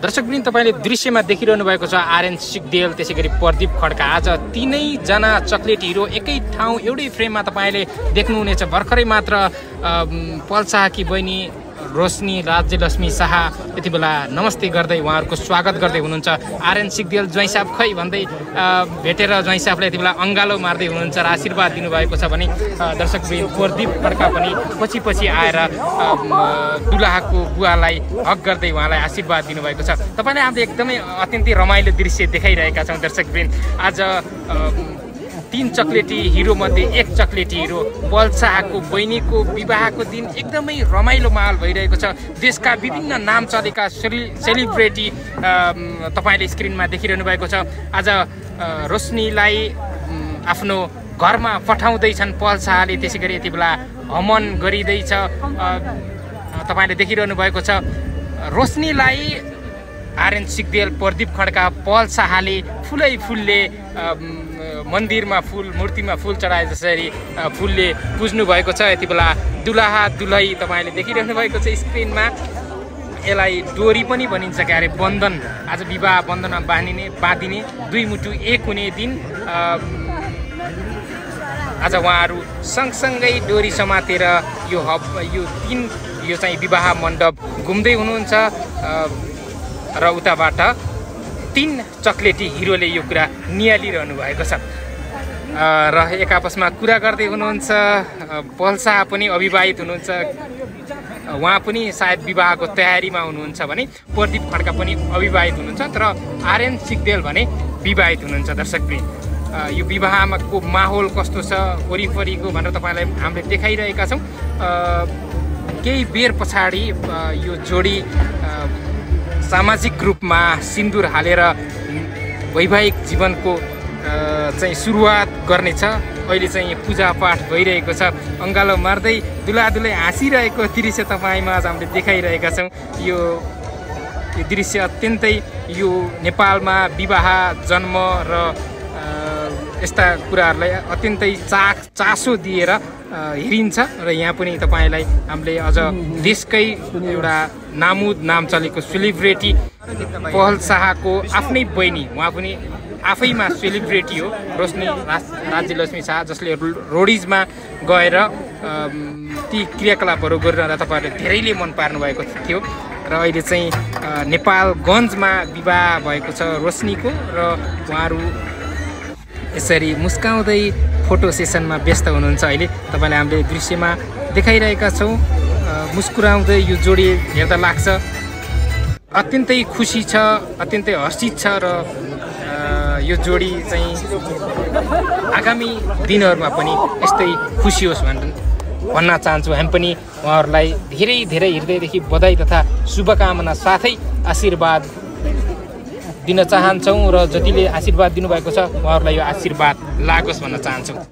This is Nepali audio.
दर्शकवृन्द तपाईँले दृश्यमा देखिरहनु भएको छ आर्यन सिगदेल त्यसै गरी प्रदीप खड्का। आज तिनैजना चक्लेट हिरो एकै ठाउँ एउटै फ्रेममा तपाईँले देख्नुहुनेछ। भर्खरै मात्र अम, पल शाहकी बहिनी रोशनी राज्यलक्ष्मी शाह यति बेला नमस्ते गर्दै उहाँहरूको स्वागत गर्दै हुनुहुन्छ। आर्यन सिगदेल ज्वाइँ साहब खै भन्दै भेटेर ज्वाइँ साहबलाई यति बेला अङ्गालो मार्दै हुनुहुन्छ र आशीर्वाद दिनुभएको छ भने अ, दर्शकवृन्द प्रदीप खड्का पनि पछि पछि आएर दुलाहाको बुवालाई हक गर्दै उहाँलाई आशीर्वाद दिनुभएको छ। तपाईँले हामीले एकदमै अत्यन्तै रमाइलो दृश्य देखाइरहेका छौँ दर्शकवृन्द। आज तिन चक्लेटी हिरो मध्ये एक चक्लेटी हिरो। पल शाहको बहिनीको विवाहको दिन एकदमै रमाइलो माहौल भइरहेको छ। देशका विभिन्न नाम चलेका सेलि सेलिब्रेटी तपाईँले स्क्रिनमा देखिरहनु भएको छ। आज रोशनीलाई आफ्नो घरमा पठाउँदैछन् पल शाहले त्यसै गरी यति बेला हमन गरिँदैछ। तपाईँले देखिरहनु भएको छ। रोशनीलाई आर्यन सिगदेल प्रदीप खड्का पल शाहले फुलै फुलले मन्दिरमा फुल मूर्तिमा फुल चढाए जसरी फुलले पुज्नु भएको छ। यति बेला दुलाहा दुलही तपाईँले देखिरहनु भएको छ स्क्रिनमा। यसलाई डोरी पनि भनिन्छ क्यारे बन्धन। आज विवाह बन्धनमा बाँधिने बाँधिने दुई मुटु एक हुने दिन आज उहाँहरू सँगसँगै डोरी समातेर यो हब यो तिन यो चाहिँ विवाह मण्डप घुम्दै हुनुहुन्छ र उताबाट तिन चक्लेटी हिरोले यो कुरा निहालिरहनु भएको छ। र एक आपसमा कुरा गर्दै हुनुहुन्छ पल्सा पनि अविवाहित हुनुहुन्छ। उहाँ पनि सायद विवाहको तयारीमा हुनुहुन्छ भने प्रदीप खड्का पनि अविवाहित हुनुहुन्छ तर आर्यन सिगदेल भने विवाहित हुनुहुन्छ दर्शकवृन्द अ, यो विवाहमाको माहौल कस्तो छ वरिपरिको भनेर तपाईँलाई हामीले देखाइरहेका छौँ। केही बेर पछाडि यो जोडी सामाजिक रूपमा सिन्दुर हालेर वैवाहिक जीवनको चाहिँ सुरुवात गर्नेछ। अहिले चाहिँ पूजापाठ भइरहेको छ। अङ्गालो मार्दै दुलादुलै हाँसिरहेको दृश्य तपाईँमा आज हामीले देखाइरहेका छौँ। यो दृश्य अत्यन्तै यो नेपालमा विवाह जन्म र यस्ता कुराहरूलाई अत्यन्तै चाख चासो दिएर हेरिन्छ र यहाँ पनि तपाईँलाई हामीले अझ देशकै एउटा नामुद नाम चलेको सेलिब्रेटी पहल शाहको आफ्नै बहिनी उहाँ पनि आफैमा सेलिब्रेटी हो रोशनी राज- राज्यलक्ष्मी शाह जसले रोडिजमा गएर ती क्रियाकलापहरू गरिरहँदा तपाईँहरूले धेरैले मन पार्नु भएको थियो र अहिले चाहिँ नेपालगञ्जमा विवाह भएको छ रोशनीको र उहाँहरू यसरी मुस्काउँदै फोटो सेसनमा व्यस्त हुनुहुन्छ अहिले। तपाईँलाई हामीले दृश्यमा देखाइरहेका छौँ। मुस्कुराउँदै यो जोडी हेर्दा लाग्छ। अत्यन्तै खुसी छ अत्यन्तै हर्षित छ र यो जोडी चाहिँ आगामी दिनहरूमा पनि यस्तै खुसी होस् भनेर भन्न चाहन्छु। हामी पनि उहाँहरूलाई धेरै धेरै हृदयदेखि बधाई तथा शुभकामना साथै आशीर्वाद दिन चाहन्छौँ र जतिले आशीर्वाद दिनुभएको छ उहाँहरूलाई यो आशीर्वाद लागोस् भन्न चाहन्छौँ।